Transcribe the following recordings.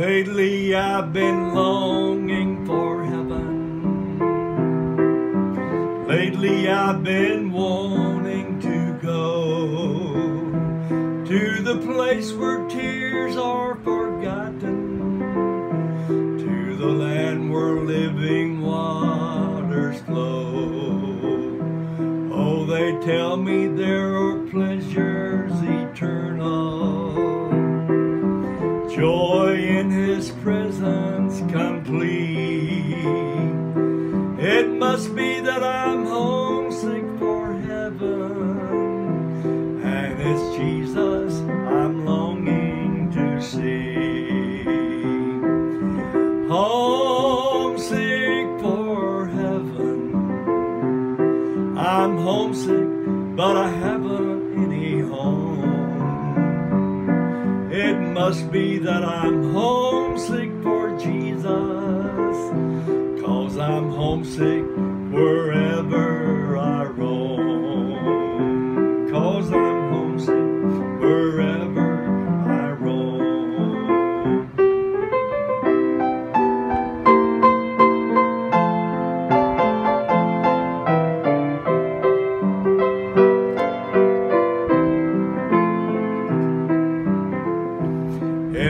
I've been longing for heaven. Lately I've been wanting to go to the place where tears are forgotten, to the land where living waters flow. Oh, they tell me there are pleasures eternal, His presence complete. It must be that I'm homesick for heaven, and it's Jesus I'm longing to see. Homesick for heaven. I'm homesick, but I haven't any home. It must be that I'm homesick for Jesus, cause I'm homesick wherever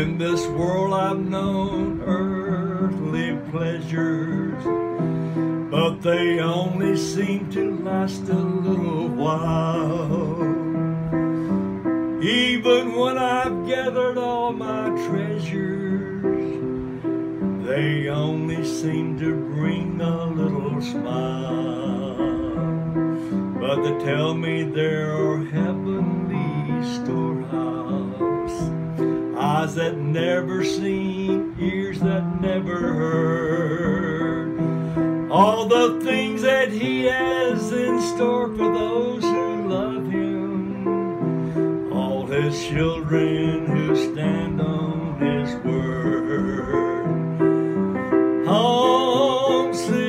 In this world I've known earthly pleasures, but they only seem to last a little while. Even when I've gathered all my treasures, they only seem to bring a little smile. But they tell me there are eyes that never seen, ears that never heard. All the things that He has in store for those who love Him, all His children who stand on His word. Homesick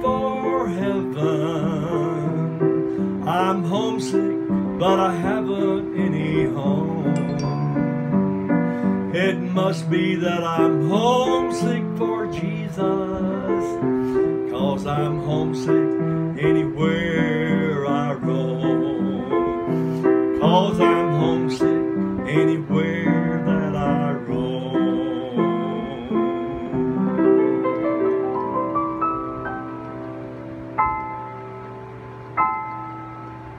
for heaven. I'm homesick, but I haven't must be that I'm homesick for Jesus, cause I'm homesick anywhere